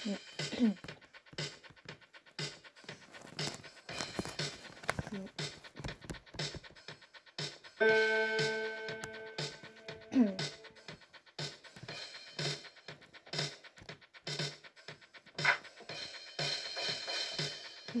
嗯。嗯。嗯。嗯。